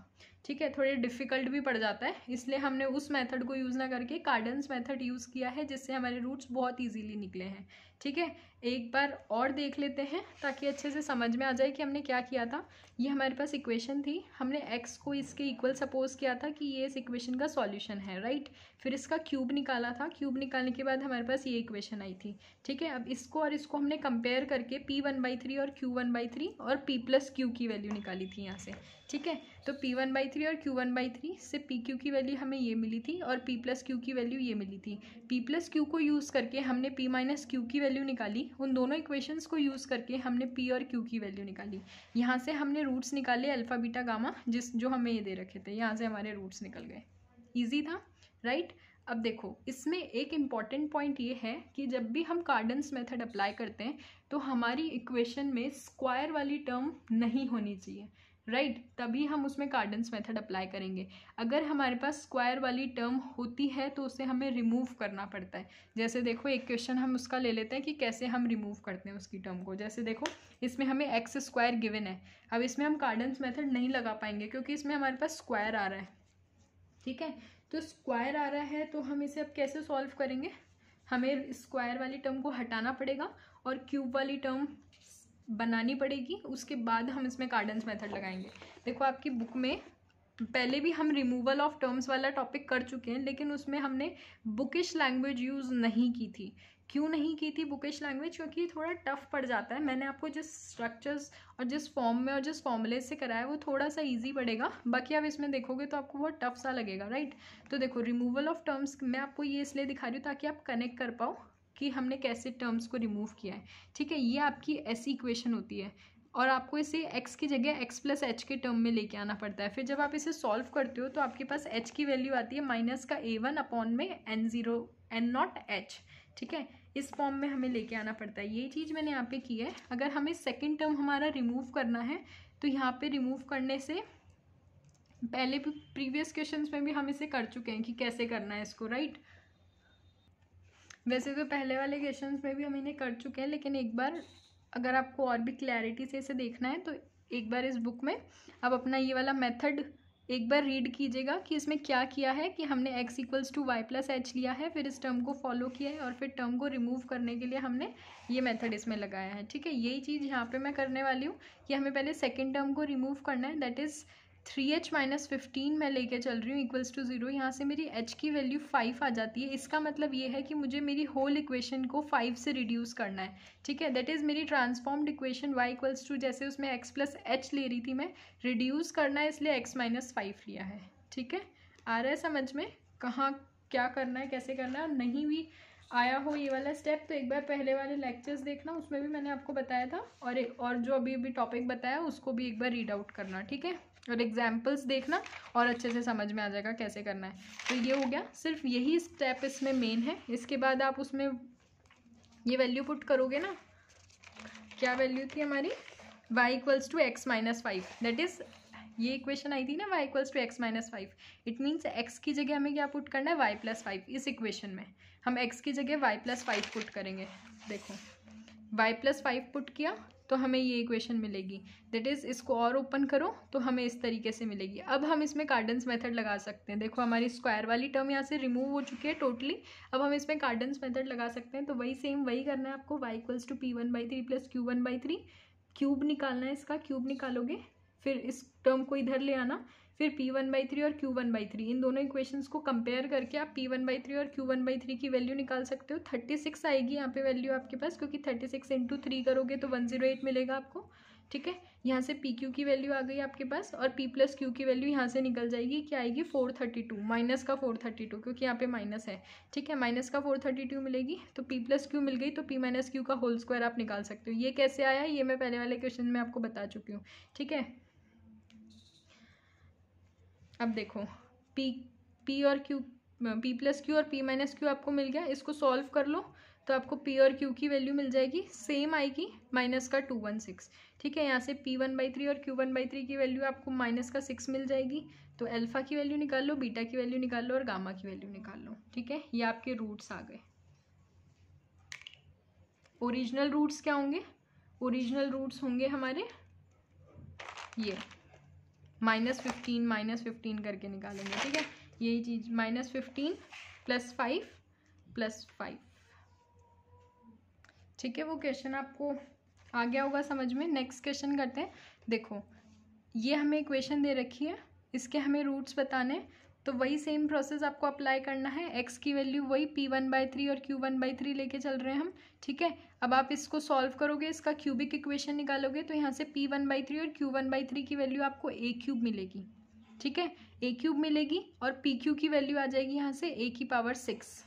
ठीक है, थोड़े डिफ़िकल्ट भी पड़ जाता है, इसलिए हमने उस मेथड को यूज़ ना करके कार्डन्स मेथड यूज़ किया है, जिससे हमारे रूट्स बहुत इजीली निकले हैं। ठीक है एक बार और देख लेते हैं, ताकि अच्छे से समझ में आ जाए कि हमने क्या किया था। ये हमारे पास इक्वेशन थी। हमने एक्स को इसके इक्वल सपोज़ किया था कि ये इस इक्वेशन का सॉल्यूशन है राइट फिर इसका क्यूब निकाला था। क्यूब निकालने के बाद हमारे पास ये इक्वेशन आई थी, ठीक है? अब इसको और इसको हमने कंपेयर करके पी वन बाई थ्री और क्यू वन बाई थ्री और पी प्लस क्यू की वैल्यू निकाली थी यहाँ से, ठीक है? तो पी वन बाई थ्री और क्यू वन बाई थ्री से पी क्यू की वैल्यू हमें ये मिली थी और पी प्लस क्यू की वैल्यू ये मिली थी। पी प्लस क्यू को यूज़ करके हमने पी माइनस क्यू की वैल्यू निकाली उन दोनों इक्वेशंस को यूज़ करके हमने पी और क्यू की वैल्यू निकाली। यहाँ से हमने रूट्स निकाले अल्फ़ा बीटा गामा जिस, जो हमें ये दे रखे थे। यहाँ से हमारे रूट्स निकल गए। ईजी था राइट right? अब देखो, इसमें एक इंपॉर्टेंट पॉइंट ये है कि जब भी हम कार्डन्स मेथड अप्लाई करते हैं तो हमारी इक्वेशन में स्क्वायर वाली टर्म नहीं होनी चाहिए। राइट? right? तभी हम उसमें कार्डन्स मेथड अप्लाई करेंगे। अगर हमारे पास स्क्वायर वाली टर्म होती है तो उसे हमें रिमूव करना पड़ता है। जैसे देखो, एक क्वेश्चन हम उसका ले लेते हैं कि कैसे हम रिमूव करते हैं उसकी टर्म को। जैसे देखो, इसमें हमें एक्स स्क्वायर गिवन है। अब इसमें हम कार्डन्स मेथड नहीं लगा पाएँगे, क्योंकि इसमें हमारे पास स्क्वायर आ रहा है। ठीक है? तो स्क्वायर आ रहा है तो हम इसे अब कैसे सॉल्व करेंगे? हमें स्क्वायर वाली टर्म को हटाना पड़ेगा, और क्यूब वाली टर्म बनानी पड़ेगी, उसके बाद हम इसमें कार्डन्स मेथड लगाएँगे। देखो, आपकी बुक में पहले भी हम रिमूवल ऑफ़ टर्म्स वाला टॉपिक कर चुके हैं, लेकिन उसमें हमने बुकिश लैंग्वेज यूज़ नहीं की थी। क्यों नहीं की थी बुकिश लैंग्वेज क्योंकि थोड़ा टफ पड़ जाता है। मैंने आपको जिस स्ट्रक्चर्स और जिस फॉर्म में और जिस फॉर्मूले से कराया, वो थोड़ा सा इजी पड़ेगा। बाकी आप इसमें देखोगे तो आपको बहुत टफ सा लगेगा राइट तो देखो रिमूवल ऑफ़ टर्म्स मैं आपको ये इसलिए दिखा रही हूँ ताकि आप कनेक्ट कर पाओ। कि हमने कैसे टर्म्स को रिमूव किया है। ठीक है, ये आपकी ऐसी इक्वेशन होती है। और आपको इसे x की जगह x प्लस एच के टर्म में लेके आना पड़ता है। फिर जब आप इसे सॉल्व करते हो तो आपके पास h की वैल्यू आती है माइनस का ए वन अपॉन में n zero n not h ठीक है, इस फॉर्म में हमें लेके आना पड़ता है। ये चीज़ मैंने यहाँ पे की है। अगर हमें सेकेंड टर्म हमारा रिमूव करना है तो यहाँ पे रिमूव करने से पहले भी प्रीवियस क्वेश्चंस में भी हम इसे कर चुके हैं कि कैसे करना है इसको राइट वैसे तो पहले वाले क्वेश्चंस में भी हम इन्हें कर चुके हैं, लेकिन एक बार अगर आपको और भी क्लैरिटी से इसे देखना है तो एक बार इस बुक में आप अपना ये वाला मेथड एक बार रीड कीजिएगा कि इसमें क्या किया है कि हमने x equals to y plus h लिया है, फिर इस टर्म को फॉलो किया है और फिर टर्म को रिमूव करने के लिए हमने ये मेथड इसमें लगाया है। ठीक है, यही चीज़ यहाँ पे मैं करने वाली हूँ कि हमें पहले सेकेंड टर्म को रिमूव करना है that is three h minus fifteen मैं लेके चल रही हूँ इक्वल्स टू ज़ीरो यहाँ से मेरी एच की वैल्यू फाइव आ जाती है। इसका मतलब ये है कि मुझे मेरी होल इक्वेशन को फाइव से रिड्यूस करना है। ठीक है? दैट इज़ मेरी transformed equation y equals to जैसे उसमें एक्स प्लस एच ले रही थी मैं रिड्यूस करना है, इसलिए एक्स माइनस फाइव लिया है। ठीक है? आ रहा है समझ में? कहाँ क्या करना है, कैसे करना है? नहीं भी आया हो ये वाला स्टेप तो एक बार पहले वाले लेक्चर्स देखना, उसमें भी मैंने आपको बताया था। और एक और जो अभी अभी टॉपिक बताया, उसको भी एक बार रीड आउट करना। ठीक है? और एग्जाम्पल्स देखना और अच्छे से समझ में आ जाएगा कैसे करना है। तो ये हो गया, सिर्फ़ यही स्टेप इसमें मेन है। इसके बाद आप उसमें ये वैल्यू पुट करोगे ना। क्या वैल्यू थी हमारी? y equals to x minus five that is ये इक्वेशन आई थी ना, y equals to x minus five it means x की जगह हमें क्या पुट करना है? y प्लस फाइव इस इक्वेशन में हम x की जगह y प्लस फाइव पुट करेंगे। देखो, y प्लस फाइव पुट किया तो हमें ये इक्वेशन मिलेगी। दैट इज़ इसको और ओपन करो तो हमें इस तरीके से मिलेगी। अब हम इसमें कार्डन्स मेथड लगा सकते हैं। देखो, हमारी स्क्वायर वाली टर्म यहाँ से रिमूव हो चुकी है टोटली अब हम इसमें कार्डन्स मेथड लगा सकते हैं। तो वही सेम वही करना है आपको। Y equals to p one by three plus q one by three cube निकालना है इसका। क्यूब निकालोगे, फिर इस टर्म को इधर ले आना। फिर पी वन बाई थ्री और क्यू वन बाई थ्री इन दोनों इक्वेशंस को कंपेयर करके आप पी वन बाई थ्री और क्यू वन बाई थ्री की वैल्यू निकाल सकते हो। थर्टी सिक्स आएगी यहाँ पे वैल्यू आपके पास, क्योंकि थर्टी सिक्स इंटू थ्री करोगे तो वन ज़ीरो एट मिलेगा आपको। ठीक है? यहाँ से पी क्यू की वैल्यू आ गई आपके पास और पी प्लस क्यू की वैल्यू यहाँ से निकल जाएगी। क्या आएगी? फोर थर्टी टू माइनस का फोर थर्टी टू क्योंकि यहाँ पे माइनस है। ठीक है? माइनस का फोर थर्टी टू मिलेगी तो पी प्लस क्यू मिल गई तो पी माइनस क्यू का होल स्क्वायर आप निकाल सकते हो। ये कैसे आया? ये मैं पहले वाले क्वेश्चन में आपको बता चुकी हूँ। ठीक है? अब देखो पी पी और क्यू पी प्लस क्यू और पी माइनस क्यू आपको मिल गया, इसको सॉल्व कर लो तो आपको पी और क्यू की वैल्यू मिल जाएगी सेम आएगी माइनस का टू वन सिक्स ठीक है, यहाँ से पी वन बाई थ्री और क्यू वन बाई थ्री की वैल्यू आपको माइनस का सिक्स मिल जाएगी तो अल्फ़ा की वैल्यू निकाल लो बीटा की वैल्यू निकाल लो और गामा की वैल्यू निकाल लो ठीक है? ये आपके रूट्स आ गए. ओरिजिनल रूट्स क्या होंगे? ओरिजिनल रूट्स होंगे हमारे, ये. माइनस फिफ्टीन माइनस फिफ्टीन करके निकालेंगे, ठीक है? यही चीज़, minus fifteen plus five plus five. ठीक है, वो क्वेश्चन आपको आ गया होगा समझ में। नेक्स्ट क्वेश्चन करते हैं। देखो, ये हमें इक्वेशन दे रखी है। इसके हमें रूट्स बताने तो वही सेम प्रोसेस आपको अप्लाई करना है। एक्स की वैल्यू वही पी वन बाई थ्री और क्यू वन बाई थ्री लेके चल रहे हैं हम, ठीक है? अब आप इसको सॉल्व करोगे, इसका क्यूबिक इक्वेशन निकालोगे तो यहाँ से पी वन बाई थ्री और क्यू वन बाई थ्री की वैल्यू आपको ए क्यूब मिलेगी, ठीक है? ए क्यूब मिलेगी और पी क्यू की वैल्यू आ जाएगी यहाँ से ए की पावर सिक्स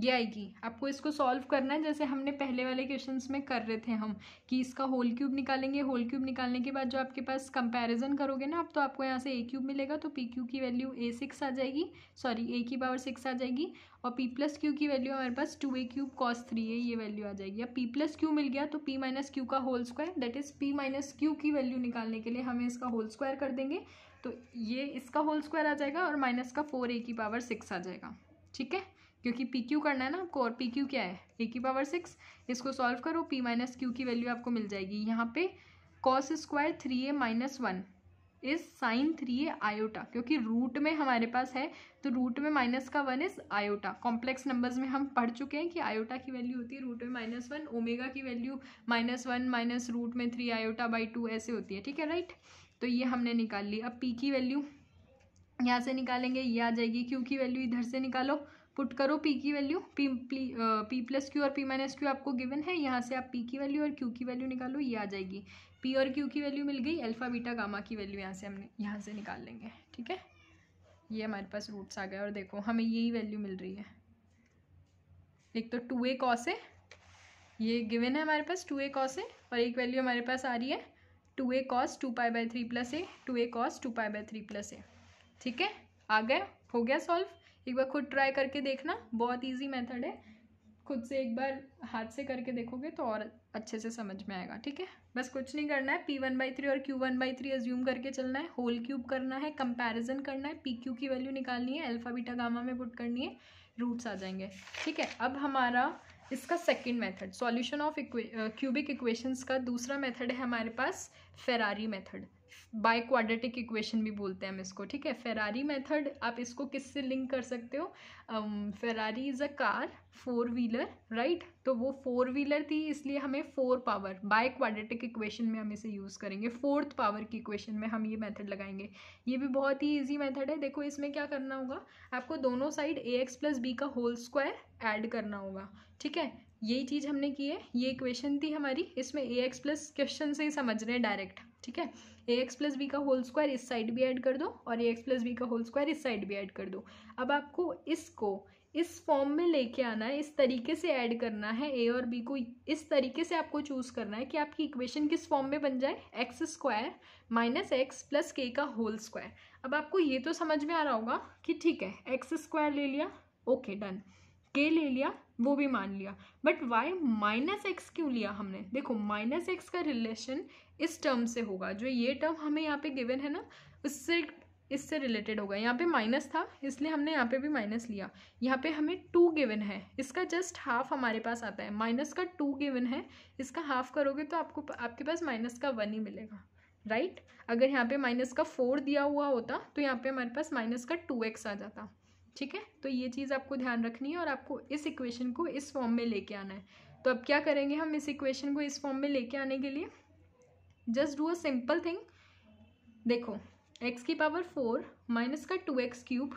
ये आएगी। आपको इसको सॉल्व करना है, जैसे हमने पहले वाले क्वेश्चंस में कर रहे थे हम, कि इसका होल क्यूब निकालेंगे। होल क्यूब निकालने के बाद जो आपके पास कंपैरिजन करोगे ना आप तो आपको यहाँ से ए क्यूब मिलेगा तो पी क्यू की वैल्यू ए सिक्स आ जाएगी। सॉरी ए की पावर सिक्स आ जाएगी और पी प्लस क्यू की वैल्यू हमारे पास two a cube cos three है ये वैल्यू आ जाएगी। अब पी प्लस क्यू मिल गया तो पी माइनस क्यू का whole square that is p minus q की वैल्यू निकालने के लिए हमें इसका होल स्क्वायर कर देंगे। तो ये इसका होल स्क्वायर आ जाएगा और माइनस का फोर ए की पावर सिक्स आ जाएगा। ठीक है? क्योंकि पी क्यू करना है ना आपको, और पी क्यू क्या है? ए की पावर सिक्स इसको सॉल्व करो पी माइनस क्यू की वैल्यू आपको मिल जाएगी। यहाँ पे cos square three a minus one is sine three a iota क्योंकि रूट में हमारे पास है तो रूट में माइनस का one is iota complex numbers में हम पढ़ चुके हैं कि आयोटा की वैल्यू होती है रूट में माइनस वन ओमेगा की value minus one minus root में थ्री आयोटा बाई टू ऐसे होती है, ठीक है राइट तो ये हमने निकाल ली। अब पी की वैल्यू यहाँ से निकालेंगे, ये आ जाएगी क्यू की वैल्यू इधर से निकालो। पुट करो पी की value p p plus q और पी माइनस क्यू आपको गिवन है, यहाँ से आप पी की वैल्यू और क्यू की वैल्यू निकालो, ये आ जाएगी। पी और क्यू की वैल्यू मिल गई अल्फ़ा बीटा गामा की वैल्यू यहाँ से हमने, यहाँ से निकाल लेंगे, ठीक है? ये हमारे पास रूट्स आ गए और देखो, हमें यही वैल्यू मिल रही है। एक तो टू ए कॉस है, ये गिवन है हमारे पास टू ए कॉस है और एक वैल्यू हमारे पास आ रही है two a cos two pi by three plus a two a cos two pi by three plus a ठीक है? आ गया, हो गया सॉल्व एक बार खुद ट्राई करके देखना, बहुत ईजी मेथड है। खुद से एक बार हाथ से करके देखोगे तो और अच्छे से समझ में आएगा, ठीक है? बस कुछ नहीं करना है पी वन बाई थ्री और q one by three assume करके चलना है होल क्यूब करना है कंपैरिजन करना है पी क्यू की वैल्यू निकालनी है अल्फ़ा बीटा गामा में पुट करनी है रूट्स आ जाएँगे, ठीक है? अब हमारा इसका second method solution of cubic equations का दूसरा मेथड है हमारे पास Ferrari method biquadratic equation भी बोलते हैं हम इसको, ठीक है? फेरारी मेथड आप इसको किससे लिंक कर सकते हो? Ferrari is a car four wheeler right तो वो फोर व्हीलर थी, इसलिए हमें four power biquadratic equation में हम इसे यूज़ करेंगे। फोर्थ पावर की इक्वेशन में हम ये मेथड लगाएँगे। ये भी बहुत ही ईजी मेथड है। देखो, इसमें क्या करना होगा? आपको दोनों side a x plus b का होल स्क्वायर ऐड करना होगा, ठीक है? यही चीज़ हमने की है। ये इक्वेशन थी हमारी। इसमें ए एक्स प्लस क्वेश्चन से ही समझ रहे हैं डायरेक्ट ठीक है? ए एक्स प्लस बी का होल स्क्वायर इस साइड भी ऐड कर दो और ए एक्स प्लस बी का होल स्क्वायर इस साइड भी ऐड कर दो। अब आपको इसको इस फॉर्म में लेके आना है, इस तरीके से ऐड करना है ए और बी को, इस तरीके से आपको चूज़ करना है कि आपकी इक्वेशन किस फॉर्म में बन जाए x square minus x plus k का होल स्क्वायर अब आपको ये तो समझ में आ रहा होगा कि ठीक है एक्स स्क्वायर ले लिया ओके डन के ले लिया, वो भी मान लिया। बट वाई माइनस एक्स क्यों लिया हमने? देखो माइनस एक्स का रिलेशन इस टर्म से होगा। जो ये टर्म हमें यहाँ पे गिवन है ना, उससे, इससे रिलेटेड होगा। यहाँ पे माइनस था, इसलिए हमने यहाँ पे भी माइनस लिया। यहाँ पे हमें टू गिवन है। इसका जस्ट हाफ़ हमारे पास आता है। माइनस का टू गिवन है, इसका हाफ़ करोगे तो आपको, आपके पास माइनस का वन ही मिलेगा। राइट अगर यहाँ पे माइनस का फोर दिया हुआ होता तो यहाँ पे हमारे पास माइनस का टू एक्स आ जाता। ठीक है? तो ये चीज़ आपको ध्यान रखनी है और आपको इस इक्वेशन को इस फॉर्म में लेके आना है। तो अब क्या करेंगे हम इस इक्वेशन को इस फॉर्म में लेके आने के लिए? Just do a simple thing देखो एक्स की पावर फोर माइनस का टू एक्स क्यूब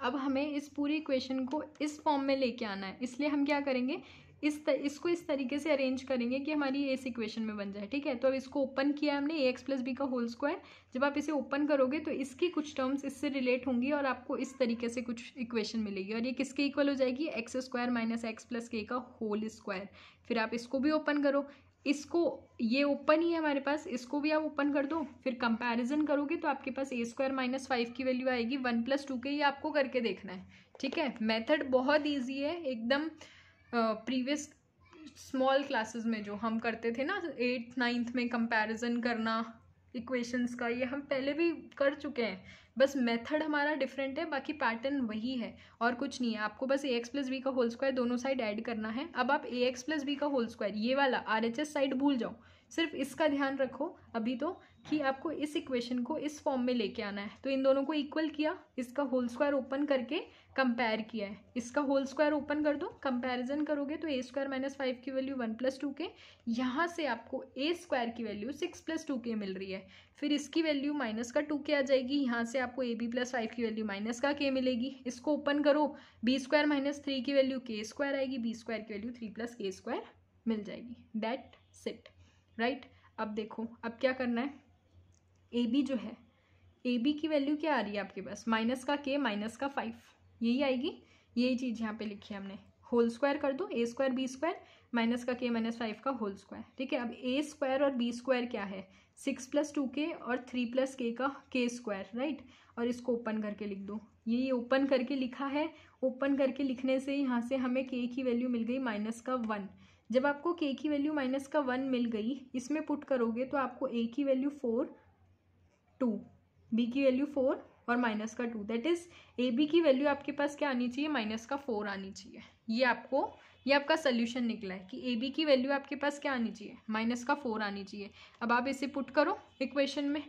अब हमें इस पूरी इक्वेशन को इस फॉर्म में लेके आना है। इसलिए हम क्या करेंगे? इस तर, इसको इस तरीके से अरेंज करेंगे कि हमारी इस इक्वेशन में बन जाए ठीक है? तो अब इसको ओपन किया हमने ए एक्स प्लस बी का होल स्क्वायर जब आप इसे ओपन करोगे तो इसकी कुछ टर्म्स इससे रिलेट होंगी और आपको इस तरीके से कुछ इक्वेशन मिलेगी। और ये किसके इक्वल हो जाएगी? X square minus x plus k का होल स्क्वायर फिर आप इसको भी ओपन करो। इसको, ये ओपन ही है हमारे पास, इसको भी आप ओपन कर दो, फिर कंपैरिजन करोगे तो आपके पास ए स्क्वायर माइनस फाइव की वैल्यू आएगी वन प्लस टू के ये आपको करके देखना है, ठीक है? मेथड बहुत इजी है, एकदम प्रीवियस स्मॉल क्लासेस में जो हम करते थे ना एट्थ नाइन्थ में कंपैरिजन करना इक्वेशंस का, ये हम पहले भी कर चुके हैं। बस मेथड हमारा डिफरेंट है, बाकी पैटर्न वही है, और कुछ नहीं है। आपको बस ए एक्स प्लस बी का होल स्क्वायर दोनों साइड ऐड करना है। अब आप ए एक्स प्लस बी का होल स्क्वायर ये वाला आर एच एस साइड भूल जाओ। सिर्फ़ इसका ध्यान रखो अभी तो कि आपको इस इक्वेशन को इस फॉर्म में लेके आना है। तो इन दोनों को इक्वल किया, इसका होल स्क्वायर ओपन करके कंपेयर किया है। इसका होल स्क्वायर ओपन कर दो कंपैरिजन करोगे तो ए स्क्वायर माइनस फाइव की value one plus two k, यहाँ से आपको ए स्क्वायर की value six plus two k मिल रही है। फिर इसकी वैल्यू माइनस का टू के आ जाएगी, यहाँ से आपको ए बी प्लस फाइव की वैल्यू माइनस का के मिलेगी। इसको ओपन करो बी स्क्वायर माइनस थ्री की वैल्यू के स्क्वायर आएगी बी स्क्वायर की value three plus k square मिल जाएगी। That's it right? अब देखो, अब क्या करना है? ए बी जो है ए बी की वैल्यू क्या आ रही है आपके पास? माइनस का के माइनस का फाइव यही आएगी। यही चीज़ यहाँ पे लिखी है हमने। होल स्क्वायर कर दो। A square B square minus का के माइनस फाइव का होल स्क्वायर ठीक है? अब ए स्क्वायर और बी स्क्वायर क्या है? सिक्स प्लस टू के और थ्री प्लस के का के स्क्वायर राइट और इसको ओपन करके लिख दो। ये ओपन करके लिखा है। ओपन करके लिखने से यहाँ से हमें के की वैल्यू मिल गई माइनस का वन जब आपको के की वैल्यू माइनस का वन मिल गई, इसमें पुट करोगे तो आपको ए की वैल्यू फोर टू बी की वैल्यू फोर और माइनस का two that is A B की वैल्यू आपके पास क्या आनी चाहिए? माइनस का फोर आनी चाहिए. ये आपको, ये आपका सोल्यूशन निकला है कि ए बी की वैल्यू आपके पास क्या आनी चाहिए? माइनस का फोर आनी चाहिए. अब आप इसे पुट करो इक्वेशन में.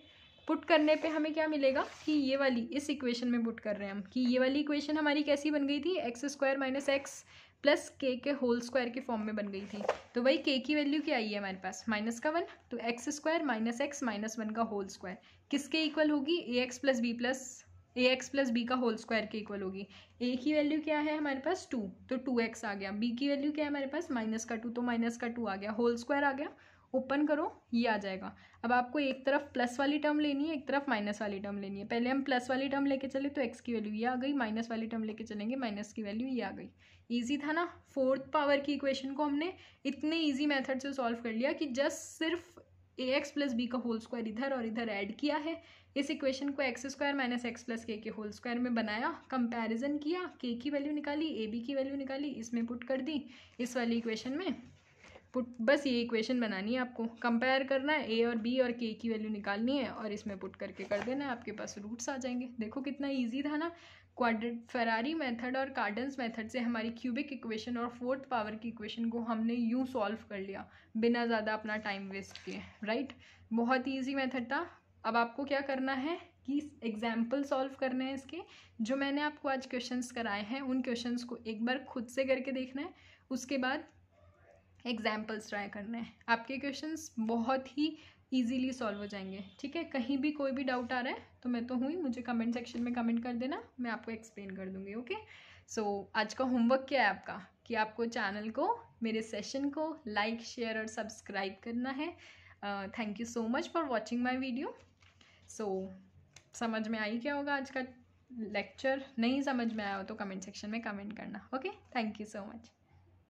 पुट करने पे हमें क्या मिलेगा कि ये वाली, इस इक्वेशन में पुट कर रहे हैं हम, कि ये वाली इक्वेशन हमारी कैसी बन गई थी? X square minus x plus K के होल स्क्वायर के फॉर्म में बन गई थी। तो वही के की वैल्यू क्या आई है हमारे पास? माइनस का वन तो x square minus x minus one का होल स्क्वायर किसके इक्वल होगी? A x plus B plus A x plus B का होल स्क्वायर के इक्वल होगी। ए की वैल्यू क्या है हमारे पास? टू तो टू एक्स आ गया। बी की वैल्यू क्या है हमारे पास? माइनस का टू तो माइनस का टू आ गया। होल स्क्वायर आ गया। ओपन करो, ये आ जाएगा। अब आपको एक तरफ़ प्लस वाली टर्म लेनी है, एक तरफ़ माइनस वाली टर्म लेनी है। पहले हम प्लस वाली टर्म लेके चले तो एक्स की वैल्यू ये आ गई माइनस वाली टर्म लेके चलेंगे माइनस की वैल्यू ये आ गई। ईजी था ना? फोर्थ पावर की इक्वेशन को हमने इतने ईजी मेथड से सॉल्व कर लिया कि जस्ट सिर्फ़ ए एक्स प्लस बी का होल स्क्वायर इधर और इधर ऐड किया है। इस इक्वेशन को x square minus x plus K के होल स्क्वायर में बनाया कंपैरिजन किया के की वैल्यू निकाली ए बी की वैल्यू निकाली, इसमें पुट कर दी। इस वाली इक्वेशन में पुट बस ये इक्वेशन बनानी है आपको। कंपेयर करना है ए और बी और के की वैल्यू निकालनी है और इसमें पुट करके कर देना है, आपके पास रूट्स आ जाएँगे। देखो कितना ईजी था ना? क्वाड्रेट फरारी मेथड और कार्डन्स मेथड से हमारी क्यूबिक इक्वेशन और फोर्थ पावर की इक्वेशन को हमने यूँ सॉल्व कर लिया, बिना ज़्यादा अपना टाइम वेस्ट किए राइट बहुत ही ईजी मेथड था। अब आपको क्या करना है कि एग्ज़ाम्पल सॉल्व करने हैं इसके। जो मैंने आपको आज क्वेश्चंस कराए हैं, उन क्वेश्चंस को एक बार खुद से करके देखना है। उसके बाद एग्जाम्पल्स ट्राई करने हैं। आपके क्वेश्चंस बहुत ही ईजीली सॉल्व हो जाएँगे। ठीक है? कहीं भी कोई भी डाउट आ रहा है तो मैं तो हुई मुझे कमेंट सेक्शन में कमेंट कर देना। मैं आपको एक्सप्लेन कर दूँगी ओके सो so, आज का होमवर्क क्या है आपका? कि आपको चैनल को मेरे सेशन को लाइक शेयर और सब्सक्राइब करना है। Thank you so much for watching my video so समझ में आई क्या होगा आज का लेक्चर नहीं समझ में आया हो तो कमेंट सेक्शन में कमेंट करना okay thank you so much